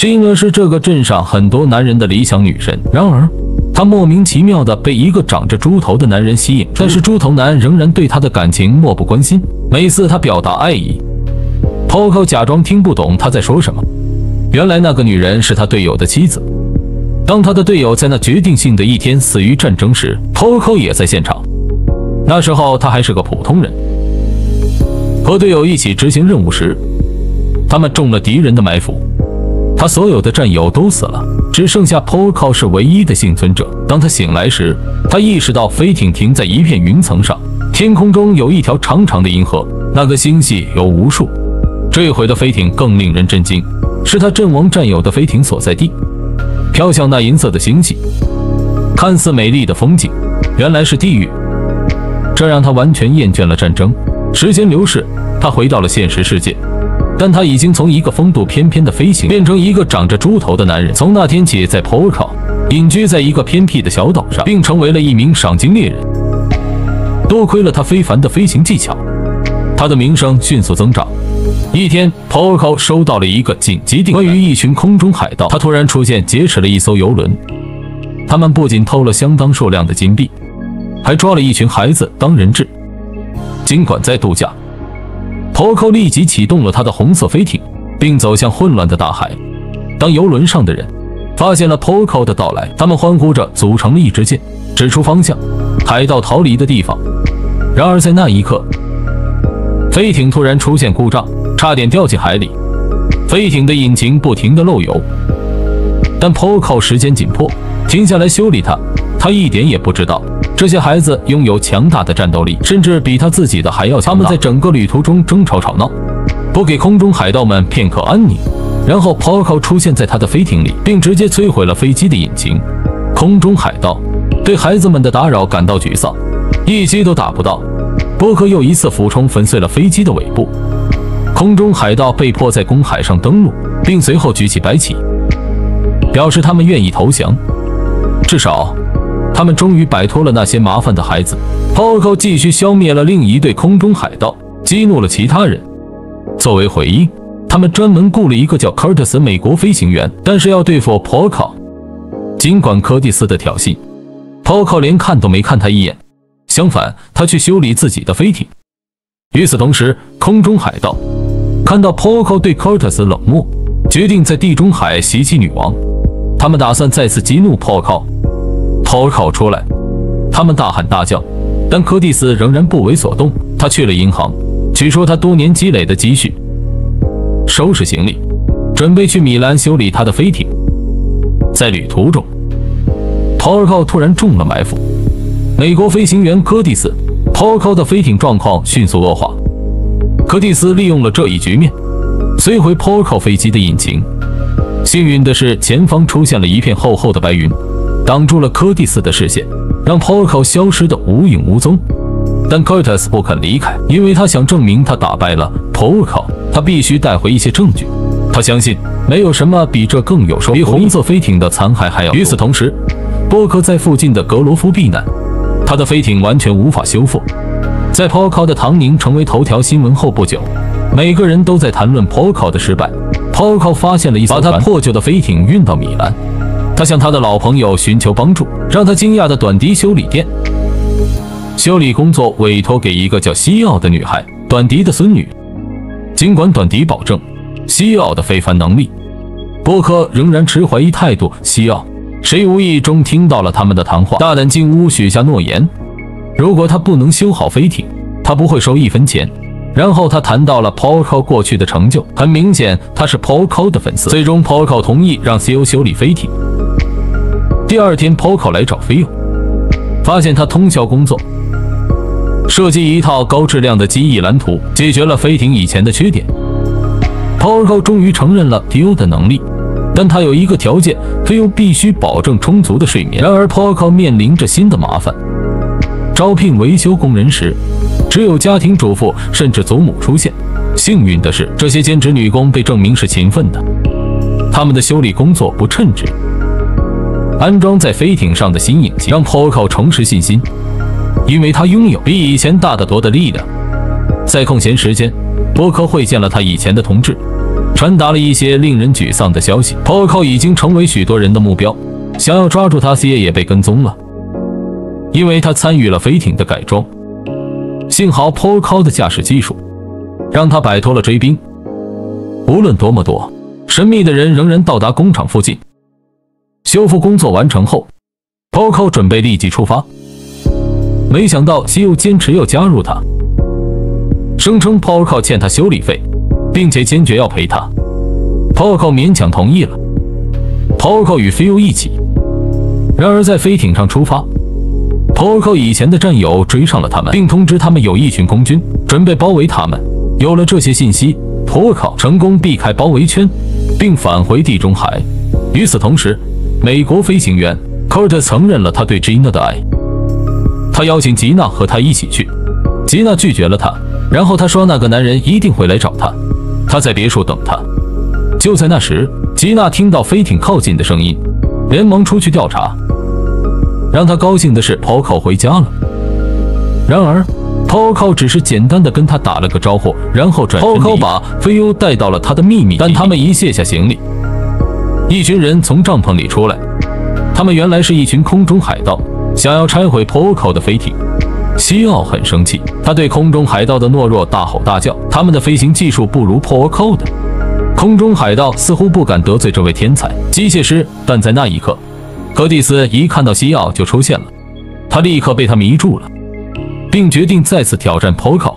辛乐是这个镇上很多男人的理想女神。然而，她莫名其妙的被一个长着猪头的男人吸引，但是猪头男仍然对她的感情漠不关心。每次她表达爱意，Poco 假装听不懂她在说什么。原来那个女人是他队友的妻子。当他的队友在那决定性的一天死于战争时，Poco 也在现场。那时候他还是个普通人。和队友一起执行任务时，他们中了敌人的埋伏。他所有的战友都死了，只剩下 Poco 是唯一的幸存者。当他醒来时，他意识到飞艇停在一片云层上，天空中有一条长长的银河，那个星系有无数。坠毁的飞艇更令人震惊。是他阵亡战友的飞艇所在地，飘向那银色的星系，看似美丽的风景，原来是地狱。这让他完全厌倦了战争。时间流逝，他回到了现实世界，但他已经从一个风度翩翩的飞行，变成一个长着猪头的男人。从那天起，在 Porco 隐居在一个偏僻的小岛上，并成为了一名赏金猎人。多亏了他非凡的飞行技巧，他的名声迅速增长。一天，Porco 收到了一个紧急电，关于一群空中海盗。他突然出现，劫持了一艘游轮。他们不仅偷了相当数量的金币，还抓了一群孩子当人质。尽管在度假 Poco 立即启动了他的红色飞艇，并走向混乱的大海。当游轮上的人发现了 Poco 的到来，他们欢呼着组成了一支箭，指出方向，海盗逃离的地方。然而在那一刻，飞艇突然出现故障，差点掉进海里。飞艇的引擎不停地漏油，但 Poco 时间紧迫，停下来修理它。他一点也不知道，这些孩子拥有强大的战斗力，甚至比他自己的还要强。他们在整个旅途中争吵吵闹，不给空中海盗们片刻安宁。然后 Poco 出现在他的飞艇里，并直接摧毁了飞机的引擎。空中海盗对孩子们的打扰感到沮丧，一击都打不到。波克又一次俯冲，粉碎了飞机的尾部。空中海盗被迫在公海上登陆，并随后举起白旗，表示他们愿意投降。至少，他们终于摆脱了那些麻烦的孩子。Poco 继续消灭了另一队空中海盗，激怒了其他人。作为回应，他们专门雇了一个叫 Curtis 美国飞行员，但是要对付 Poco。尽管柯蒂斯的挑衅，，Poco 连看都没看他一眼。相反，他去修理自己的飞艇。与此同时，空中海盗看到 Poco 对 Curtis 冷漠，决定在地中海袭击女王。他们打算再次激怒 Poco。Poco 出来，他们大喊大叫，但柯蒂斯仍然不为所动。他去了银行，取出他多年积累的积蓄，收拾行李，准备去米兰修理他的飞艇。在旅途中，Poco 突然中了埋伏。美国飞行员柯蒂斯 Poco 的飞艇状况迅速恶化，柯蒂斯利用了这一局面，摧毁 Poco 飞机的引擎。幸运的是，前方出现了一片厚厚的白云，挡住了柯蒂斯的视线，让 Poco 消失得无影无踪。但 Curtis 不肯离开，因为他想证明他打败了 Poco，他必须带回一些证据。他相信没有什么比这更有说，比红色飞艇的残骸还要。与此同时，波克在附近的格罗夫避难。他的飞艇完全无法修复。在 Poco 的唐宁成为头条新闻后不久，每个人都在谈论 Poco 的失败。Poco 发现了一艘把他破旧的飞艇运到米兰，他向他的老朋友寻求帮助。让他惊讶的短笛修理店，修理工作委托给一个叫西奥的女孩，短笛的孙女。尽管短笛保证西奥的非凡能力，波克仍然持怀疑态度。西奥。谁无意中听到了他们的谈话？大胆进屋，许下诺言。如果他不能修好飞艇，他不会收一分钱。然后他谈到了 Poco 过去的成就，很明显他是 Poco 的粉丝。最终，Poco 同意让 CEO 修理飞艇。第二天，Poco 来找菲欧，发现他通宵工作，设计一套高质量的机翼蓝图，解决了飞艇以前的缺点。Poco 终于承认了迪欧的能力。但他有一个条件，他又必须保证充足的睡眠。然而，Poco 面临着新的麻烦。招聘维修工人时，只有家庭主妇甚至祖母出现。幸运的是，这些兼职女工被证明是勤奋的，他们的修理工作不称职。安装在飞艇上的新引擎让 Poco 重拾信心，因为他拥有比以前大得多的力量。在空闲时间，波克会见了他以前的同志。传达了一些令人沮丧的消息。Poco 已经成为许多人的目标，想要抓住他，C 也被跟踪了，因为他参与了飞艇的改装。幸好 Poco 的驾驶技术让他摆脱了追兵。无论多么多，神秘的人仍然到达工厂附近。修复工作完成后，Poco 准备立即出发。没想到西又坚持要加入他，声称 Poco 欠他修理费，并且坚决要赔他。Poco 勉强同意了。Poco 与 Phil 一起，然而在飞艇上出发，Poco 以前的战友追上了他们，并通知他们有一群空军准备包围他们。有了这些信息，Poco 成功避开包围圈，并返回地中海。与此同时，美国飞行员 Kurt 承认了他对 Gina 的爱。他邀请吉娜和他一起去，吉娜拒绝了他。然后他说那个男人一定会来找他，他在别墅等他。就在那时，吉娜听到飞艇靠近的声音，连忙出去调查。让他高兴的是，Poco 回家了。然而，Poco 只是简单的跟他打了个招呼，然后转身 Poco 把菲欧带到了他的秘密。但他们一卸下行李，一群人从帐篷里出来，他们原来是一群空中海盗。想要拆毁 Poco 的飞艇，西奥很生气，他对空中海盗的懦弱大吼大叫。他们的飞行技术不如 Poco 的空中海盗似乎不敢得罪这位天才机械师，但在那一刻，柯蒂斯一看到西奥就出现了，他立刻被他迷住了，并决定再次挑战 Poco。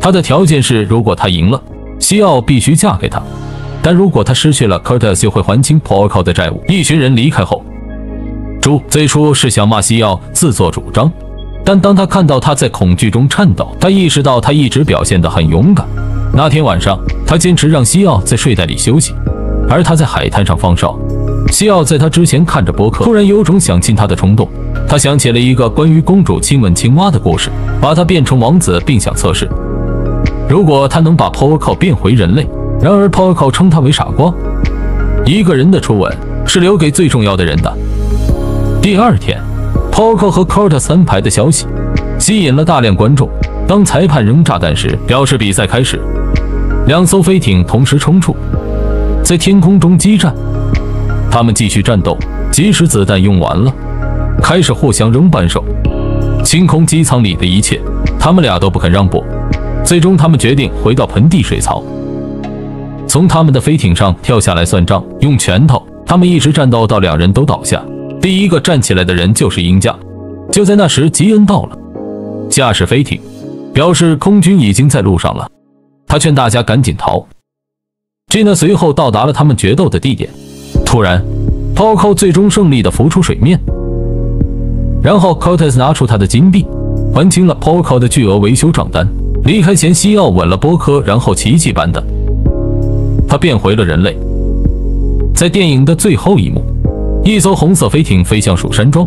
他的条件是，如果他赢了，西奥必须嫁给他；但如果他失去了 Curtis，就会还清 Poco 的债务。一群人离开后。猪最初是想骂西奥自作主张，但当他看到他在恐惧中颤抖，他意识到他一直表现得很勇敢。那天晚上，他坚持让西奥在睡袋里休息，而他在海滩上放哨。西奥在他之前看着博客，突然有种想亲他的冲动。他想起了一个关于公主亲吻青蛙的故事，把他变成王子，并想测试如果他能把 Poco 变回人类。然而 Poco 称他为傻瓜。一个人的初吻是留给最重要的人的。第二天，Poco 和 Curtis 安排的消息吸引了大量观众。当裁判扔炸弹时，表示比赛开始。两艘飞艇同时冲出，在天空中激战。他们继续战斗，即使子弹用完了，开始互相扔扳手。清空机舱里的一切，他们俩都不肯让步。最终，他们决定回到盆地水槽，从他们的飞艇上跳下来算账，用拳头。他们一直战斗到两人都倒下。第一个站起来的人就是鹰架。就在那时，吉恩到了，驾驶飞艇，表示空军已经在路上了。他劝大家赶紧逃。吉娜随后到达了他们决斗的地点。突然，Poco 最终胜利的浮出水面，然后 Cortez 拿出他的金币，还清了 Poco 的巨额维修账单。离开前，西奥吻了波科，然后奇迹般的，他变回了人类。在电影的最后一幕。一艘红色飞艇飞向蜀山庄。